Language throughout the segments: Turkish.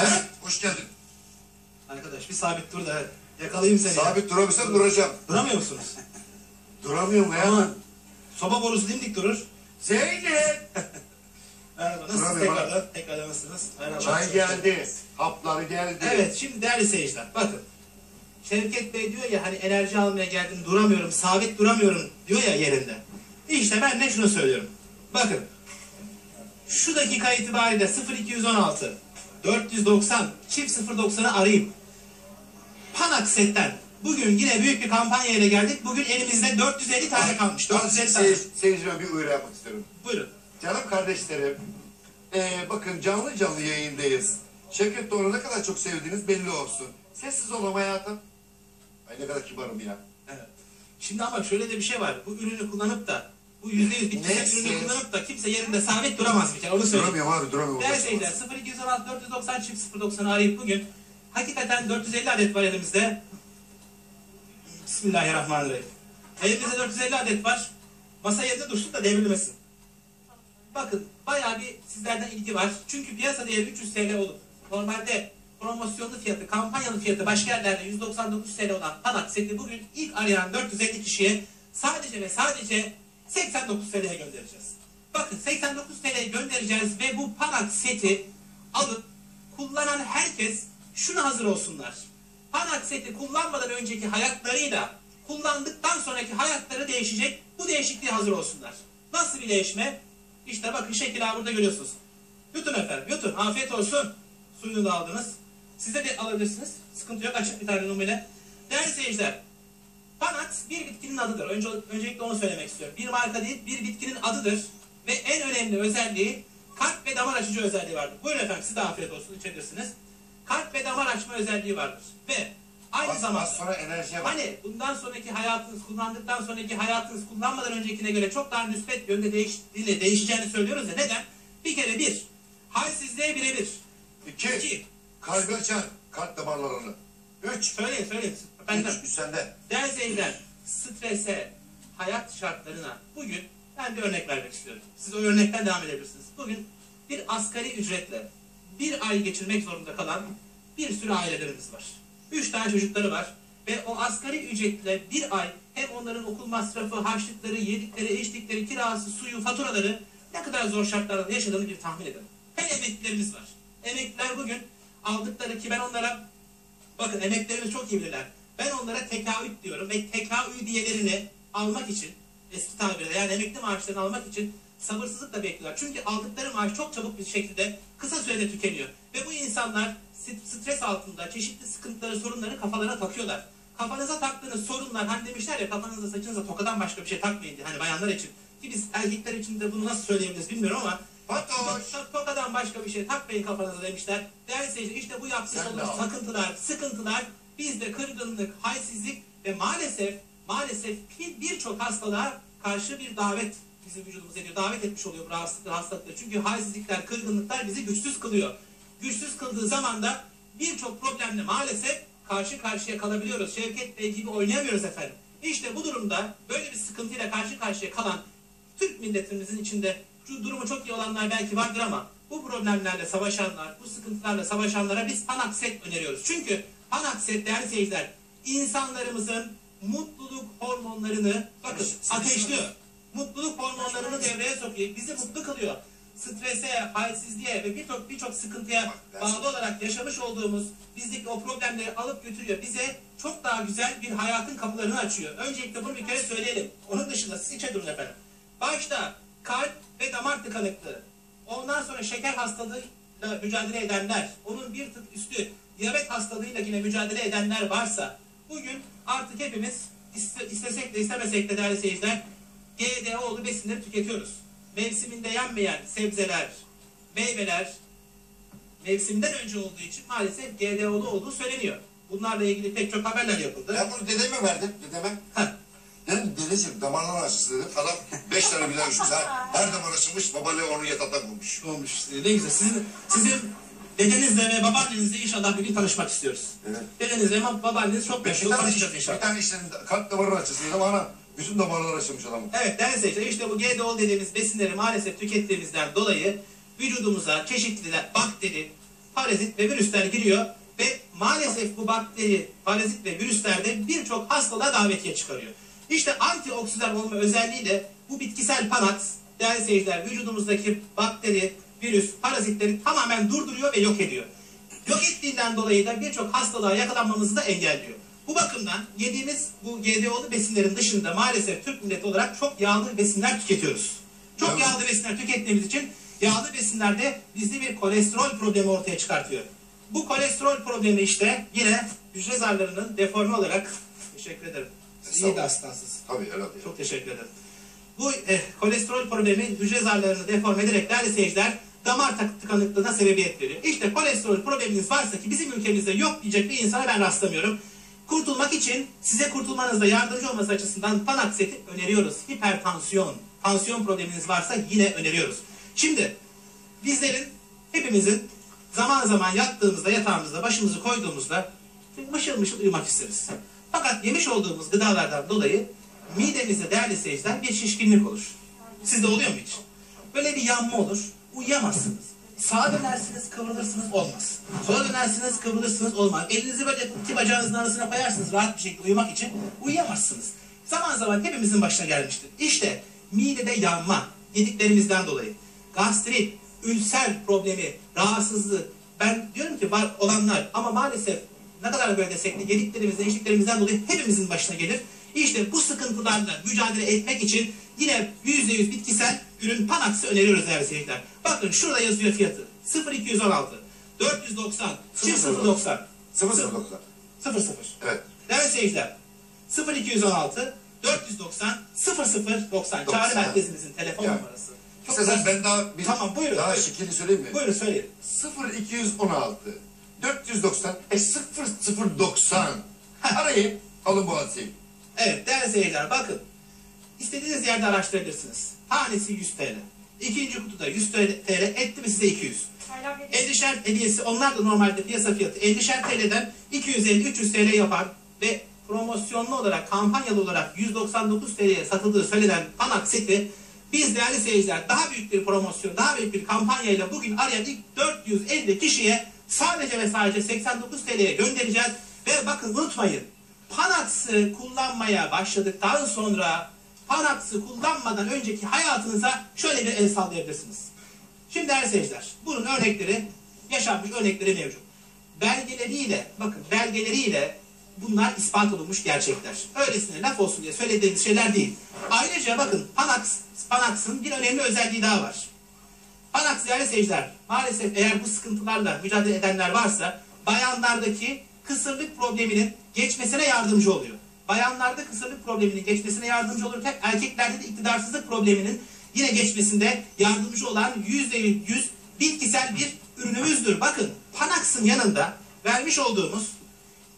Evet, hoş geldin. Arkadaş bir sabit dur da yakalayayım seni. Sabit durabilsem duracağım. Duramıyor musunuz? Duramıyorum ya. Aman. Soba borusu dimdik durur. Zeynep! Merhaba nasılsınız Duramıyorum tekrardan? Tekrardan nasılsınız? Merhaba. Çay geldi, hapları geldi. Evet şimdi değerli seyirciler bakın. Şevket Bey diyor ya hani enerji almaya geldim duramıyorum, sabit duramıyorum diyor ya yerinde. İşte ben de şunu söylüyorum. Bakın. Şu dakika itibariyle 0216 490 çift 090'ı arayıp Panakset'ten bugün yine büyük bir kampanya ile geldik. Bugün elimizde 450 tane kalmış. Ben 450 tane. seyir, seyircime bir uyarı yapmak istiyorum. Buyurun. Canım kardeşlerim, ee, bakın canlı canlı yayındayız. Şevket Doğru ne kadar çok sevdiğiniz belli olsun. Sessiz olalım hayatım. Ay ne kadar kibarım ya. Evet. Şimdi ama şöyle de bir şey var. Bu ürünü kullanıp da bu %100 bitkisel Neyse. ürünü kullanıp da kimse yerinde sabit duramaz bir kere. Onu söyleyeyim. Duramıyorum abi, duramıyorum. Değerli seyirciler 0216 490 çift 090'ı arayıp bugün hakikaten 450 adet var elimizde. Bismillahirrahmanirrahim. Elimizde 450 adet var. Masa yerinde dursun da devrilmesin. Bakın bayağı bir sizlerden ilgi var. Çünkü piyasa değeri 300 TL olup normalde promosyonlu fiyatı, kampanyalı fiyatı başka yerlerde 199 TL olan Panak seti bugün ilk arayan 450 kişiye sadece ve sadece 89 TL'ye göndereceğiz. Bakın 89 TL'ye göndereceğiz ve bu Panak seti alıp kullanan herkes şuna hazır olsunlar. Panak seti kullanmadan önceki hayatlarıyla kullandıktan sonraki hayatları değişecek. Bu değişikliğe hazır olsunlar. Nasıl bir değişme? İşte bakın şekil burada görüyorsunuz. Yutun efendim yutun. Afiyet olsun. Suyunu da aldınız. Size de alabilirsiniz. Sıkıntı yok. Açık bir tane numune. Değerli seyirciler. Panax bir bitkinin adıdır. Önce, öncelikle onu söylemek istiyorum. Bir marka değil, bir bitkinin adıdır. Ve en önemli özelliği kalp ve damar açıcı özelliği vardır. Buyurun efendim size afiyet olsun içebilirsiniz. Kalp ve damar açma özelliği vardır. Ve aynı zamanda az sonra enerjiye bak. Hani bundan sonraki hayatınız, kullandıktan sonraki hayatınız kullanmadan öncekine göre çok daha müspet yönde değiştiğini, değişeceğini söylüyoruz ya. Neden? Bir kere bir, halsizliğe birebir. İki, İki, kalbi açar, kalp damarlarını. Üç, söyleyin söyleyin. Benden. üç, üç sende. Değerli seyirciler, strese, hayat şartlarına bugün ben bir örnek vermek istiyorum. Siz o örnekten devam edebilirsiniz. Bugün bir asgari ücretle bir ay geçirmek zorunda kalan bir sürü ailelerimiz var. Üç tane çocukları var ve o asgari ücretle bir ay hem onların okul masrafı, harçlıkları, yedikleri, içtikleri, kirası, suyu, faturaları ne kadar zor şartlarda yaşadığını bir tahmin edin. Hem emeklilerimiz var. Emekliler bugün aldıkları ki ben onlara Bakın emeklerimiz çok iyi bilirler. Ben onlara tekaüt diyorum ve tekaüdiyelerini almak için eski tabirle yani emekli maaşlarını almak için sabırsızlıkla bekliyorlar. Çünkü aldıkları maaş çok çabuk bir şekilde kısa sürede tükeniyor. Ve bu insanlar st- stres altında çeşitli sıkıntıları, sorunları kafalarına takıyorlar. Kafanıza taktığınız sorunlar hani demişler ya kafanıza saçınıza tokadan başka bir şey takmayın diye. Hani bayanlar için. Ki biz erkekler için de bunu nasıl söyleyebiliriz bilmiyorum ama Fatoş. Tok- Tokadan başka bir şey takmayın kafanıza demişler. Değerli seyirciler işte bu olduğumuz al. takıntılar, sıkıntılar bizde kırgınlık, halsizlik ve maalesef maalesef bir- birçok hastalığa karşı bir davet bizim vücudumuz ediyor. Davet etmiş oluyor bu rahatsızlıklar, hastalıklar. Çünkü halsizlikler, kırgınlıklar bizi güçsüz kılıyor. Güçsüz kıldığı zaman da birçok problemle maalesef karşı karşıya kalabiliyoruz. Şevket Bey gibi oynayamıyoruz efendim. İşte bu durumda böyle bir sıkıntıyla karşı karşıya kalan Türk milletimizin içinde şu durumu çok iyi olanlar belki vardır ama bu problemlerle savaşanlar, bu sıkıntılarla savaşanlara biz Panakset öneriyoruz. Çünkü Panakset değerli seyirciler insanlarımızın mutluluk hormonlarını bakın ateşliyor. Mutluluk hormonlarını devreye sokuyor. Bizi mutlu kılıyor. Strese, halsizliğe ve birçok birçok sıkıntıya bağlı olarak yaşamış olduğumuz bizdeki o problemleri alıp götürüyor. Bize çok daha güzel bir hayatın kapılarını açıyor. Öncelikle bunu bir kere söyleyelim. Onun dışında siz içe durun efendim. Başta kalp ve damar tıkanıklığı. Ondan sonra şeker hastalığıyla mücadele edenler, onun bir tık üstü diyabet hastalığıyla yine mücadele edenler varsa bugün artık hepimiz iste- istesek de istemesek de değerli seyirciler GDO'lu besinleri tüketiyoruz. Mevsiminde yenmeyen sebzeler, meyveler mevsimden önce olduğu için maalesef GDO'lu olduğu söyleniyor. Bunlarla ilgili pek çok haberler yapıldı. Ben bunu dedeme verdim, dedeme. Heh. Dedim dedeciğim damarlar açısı dedim. Adam beş tane bile ölçmüş. Her, her damar açılmış, babalığı onu yatakta bulmuş. olmuş. Ne güzel. Sizin, sizin dedenizle ve babaannenizle inşallah bir gün tanışmak istiyoruz. Evet. Dedenizle ve babaanneniz çok Bir meşhur. tane, Tanışacağız bir inşallah. tane işlerin kalp damarı açısıydı ama ana bütün damarlar açılmış adamın. Evet değerli seyirciler işte bu GDO dediğimiz besinleri maalesef tükettiğimizden dolayı vücudumuza çeşitli bakteri, parazit ve virüsler giriyor ve maalesef bu bakteri, parazit ve virüslerde birçok hastalığa davetiye çıkarıyor. İşte antioksidan olma özelliğiyle bu bitkisel panaks değerli seyirciler vücudumuzdaki bakteri, virüs, parazitleri tamamen durduruyor ve yok ediyor. Yok ettiğinden dolayı da birçok hastalığa yakalanmamızı da engelliyor. Bu bakımdan yediğimiz bu GDO'lu besinlerin dışında maalesef Türk milleti olarak çok yağlı besinler tüketiyoruz. Çok Yalnız- yağlı besinler tükettiğimiz için yağlı besinlerde bizde bir kolesterol problemi ortaya çıkartıyor. Bu kolesterol problemi işte yine hücre zarlarının deforme olarak teşekkür ederim. Siz iyi de hastansınız. Tabii herhalde. Çok teşekkür ederim. Bu eh, kolesterol problemi hücre zarlarını deforme ederek değerli seyirciler damar tıkanıklığına sebebiyet veriyor. İşte kolesterol probleminiz varsa ki bizim ülkemizde yok diyecek bir insana ben rastlamıyorum. Kurtulmak için size kurtulmanızda yardımcı olması açısından Panaxet'i öneriyoruz. Hipertansiyon, tansiyon probleminiz varsa yine öneriyoruz. Şimdi bizlerin hepimizin zaman zaman yattığımızda yatağımızda başımızı koyduğumuzda mışıl mışıl uyumak isteriz. Fakat yemiş olduğumuz gıdalardan dolayı midemizde değerli seyirciler bir şişkinlik olur. Sizde oluyor mu hiç? Böyle bir yanma olur. Uyuyamazsınız. Sağa dönersiniz kıvrılırsınız olmaz. Sola dönersiniz kıvrılırsınız olmaz. Elinizi böyle iki bacağınızın arasına koyarsınız rahat bir şekilde uyumak için uyuyamazsınız. Zaman zaman hepimizin başına gelmiştir. İşte midede yanma yediklerimizden dolayı. Gastrit, ülser problemi, rahatsızlığı. Ben diyorum ki var olanlar ama maalesef ne kadar böyle desek de yediklerimizden, içtiklerimizden dolayı hepimizin başına gelir. İşte bu sıkıntılarla mücadele etmek için yine %100 bitkisel ürün Panax'ı öneriyoruz değerli seyirciler. Bakın şurada yazıyor fiyatı. 0216 490 çift 090 Sıfır sıfır doksan. 00. Evet. Değerli seyirciler 0216 490 0090 çağrı merkezimizin telefon Ya. numarası. Çok İstersen ben daha bir Tamam, buyurun, daha buyurun. şekilli söyleyeyim mi? Buyurun söyleyin. 0216 490 e 0090 arayın alın bu hadiseyi. Evet değerli seyirciler bakın. İstediğiniz yerde araştırabilirsiniz. Tanesi 100 TL. İkinci kutuda 100 TL etti mi size 200. Hala bir 50'şer hediyesi onlar da normalde piyasa fiyatı 50'şer TL'den 250-300 TL yapar ve promosyonlu olarak kampanyalı olarak 199 TL'ye satıldığı söylenen Panax seti biz değerli seyirciler daha büyük bir promosyon, daha büyük bir kampanyayla bugün arayan ilk 450 kişiye sadece ve sadece 89 TL'ye göndereceğiz. Ve bakın unutmayın Panax'ı kullanmaya başladıktan sonra Panax'ı kullanmadan önceki hayatınıza şöyle bir el sallayabilirsiniz. Şimdi değerli seyirciler, bunun örnekleri, yaşanmış örnekleri mevcut. Belgeleriyle, bakın belgeleriyle bunlar ispat olunmuş gerçekler. Öylesine laf olsun diye söylediğimiz şeyler değil. Ayrıca bakın Panax, Panax'ın bir önemli özelliği daha var. Panax değerli seyirciler, maalesef eğer bu sıkıntılarla mücadele edenler varsa bayanlardaki kısırlık probleminin geçmesine yardımcı oluyor. Bayanlarda kısırlık probleminin geçmesine yardımcı olurken erkeklerde de iktidarsızlık probleminin yine geçmesinde yardımcı olan yüzde yüz bitkisel bir ürünümüzdür. Bakın Panax'ın yanında vermiş olduğumuz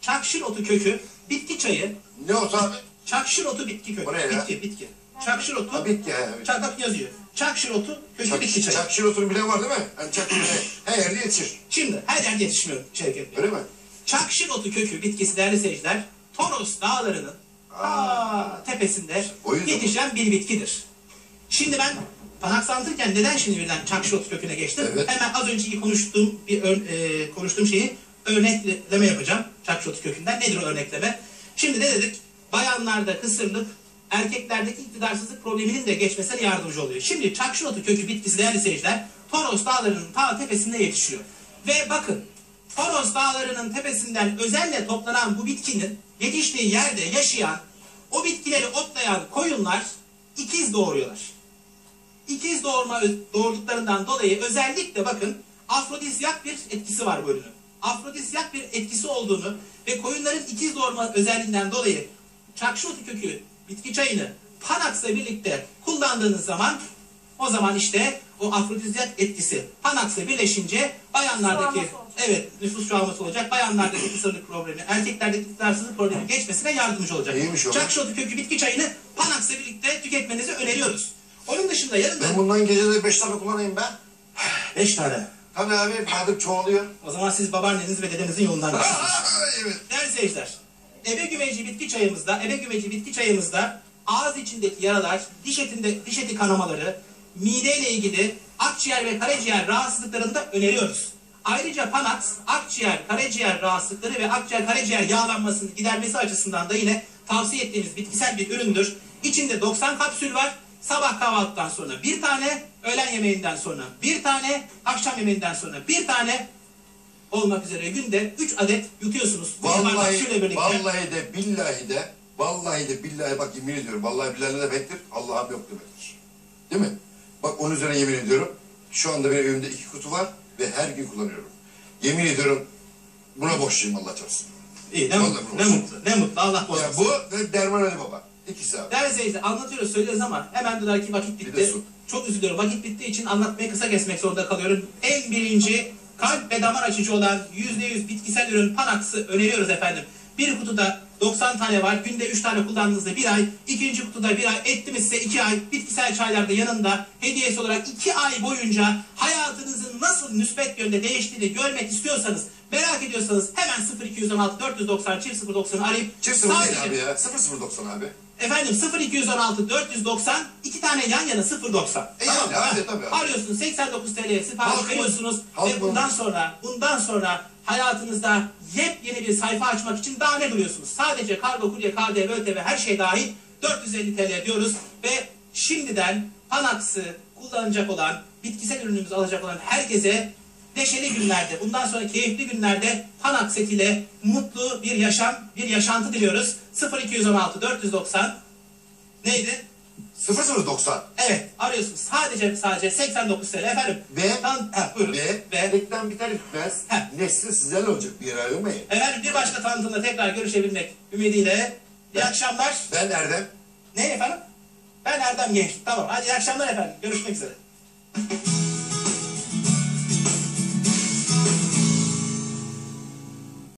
çakşır otu kökü bitki çayı, Ne o abi? çakşır otu bitki kökü, O ne ya? bitki, bitki. Çakşır otu, Ha bitti ha. çak, bak yazıyor. Çakşır otu kökü bitki Çak, çayı. çakşır oturum bilen var değil mi? Yani çakşır her yerde yetişir. Şimdi her yerde yetişmiyor Şevket Bey. Öyle mi? Çakşır otu kökü bitkisi değerli seyirciler Toros dağlarının aa, tepesinde O yüzden- yetişen bir bitkidir. Şimdi ben anlatırken neden şimdi birden çakşır otu köküne geçtim? Evet. Hemen az önceki konuştuğum bir e, konuştuğum şeyi örnekleme yapacağım çakşır otu kökünden. Nedir o örnekleme? Şimdi ne dedik? Bayanlarda kısırlık, erkeklerdeki iktidarsızlık probleminin de geçmesine yardımcı oluyor. Şimdi çakşır otu kökü bitkisi değerli seyirciler Toros dağlarının ta tepesinde yetişiyor. Ve bakın Toros dağlarının tepesinden özenle toplanan bu bitkinin yetiştiği yerde yaşayan o bitkileri otlayan koyunlar ikiz doğuruyorlar. İkiz doğurma doğurduklarından dolayı özellikle bakın afrodisyak bir etkisi var bu ürünün. Afrodisyak bir etkisi olduğunu ve koyunların ikiz doğurma özelliğinden dolayı çakşı otu kökü bitki çayını Panax'la birlikte kullandığınız zaman o zaman işte o afrodizyak etkisi Panax'la birleşince bayanlardaki evet nüfus çoğalması olacak. Bayanlardaki kısırlık problemi, erkeklerdeki iktidarsızlık problemi geçmesine yardımcı olacak. İyiymiş o. Çakşı otu kökü bitki çayını Panax'la birlikte tüketmenizi öneriyoruz. Onun dışında yarın Ben da bundan gecede 5 tane kullanayım ben. 5 tane. Tabii abi madem çoğalıyor. O zaman siz babaanneniz ve dedenizin yolundan gidiyorsunuz. Evet. Değerli seyirciler, ebe gümeci bitki çayımızda, ebe gümeci bitki çayımızda ağız içindeki yaralar, diş etinde diş eti kanamaları, mideyle ilgili akciğer ve karaciğer rahatsızlıklarını da öneriyoruz. Ayrıca Panax, akciğer, karaciğer rahatsızlıkları ve akciğer, karaciğer yağlanmasını gidermesi açısından da yine tavsiye ettiğimiz bitkisel bir üründür. İçinde 90 kapsül var. Sabah kahvaltıdan sonra bir tane, öğlen yemeğinden sonra bir tane, akşam yemeğinden sonra bir tane olmak üzere günde 3 adet yutuyorsunuz. Bu Vallahi, vallahi de billahi de vallahi de billahi bak yemin ediyorum. Vallahi billahi ne demektir? Allah'ım yok demektir. Değil mi? Bak onun üzerine yemin ediyorum. Şu anda benim evimde iki kutu var ve her gün kullanıyorum. Yemin ediyorum buna borçluyum Allah çarpsın. İyi, ne mutlu, ne mutlu, ne mutlu. Allah Ya bozmasın. bu ve Derman Ali Baba. İkisi abi. Değerli seyirciler anlatıyoruz söylüyoruz ama hemen diyorlar ki vakit Bir de bitti. su. Çok üzülüyorum. Vakit bittiği için anlatmayı kısa kesmek zorunda kalıyorum. En birinci kalp ve damar açıcı olan %100 bitkisel ürün Panax'ı öneriyoruz efendim. Bir kutuda 90 tane var. Günde 3 tane kullandığınızda bir ay. ikinci kutuda bir ay. Etti mi size 2 ay. Bitkisel çaylarda yanında hediyesi olarak 2 ay boyunca hayatınızın nasıl müsbet yönde değiştiğini görmek istiyorsanız merak ediyorsanız hemen 0216 490 090'ı arayıp Çift sıfır değil abi ya. 0090 abi. Efendim 0216 490 iki tane yan yana 090. E yani, mı? abi, tabii abi. Arıyorsunuz 89 TL'ye sipariş Halk veriyorsunuz ve bundan sonra bundan sonra hayatınızda yepyeni bir sayfa açmak için daha ne buluyorsunuz? Sadece kargo, kurye, KDV, ÖTV her şey dahil 450 TL diyoruz ve şimdiden Panax'ı kullanacak olan, bitkisel ürünümüzü alacak olan herkese neşeli günlerde, bundan sonra keyifli günlerde Panax setiyle mutlu bir yaşam, bir yaşantı diliyoruz. 0216 490 neydi? 0090 Evet arıyorsunuz. Sadece sadece 89 TL efendim. Ve- Tan- ha, buyurun. ve, Ve reklam biter bitmez Heh. nesli sizlerle olacak bir yere ayrılmayın. efendim bir başka tanıtımda tekrar görüşebilmek ümidiyle. İyi akşamlar. Ben Erdem. Ne efendim? Ben Erdem Genç. Tamam hadi iyi akşamlar efendim. Görüşmek üzere.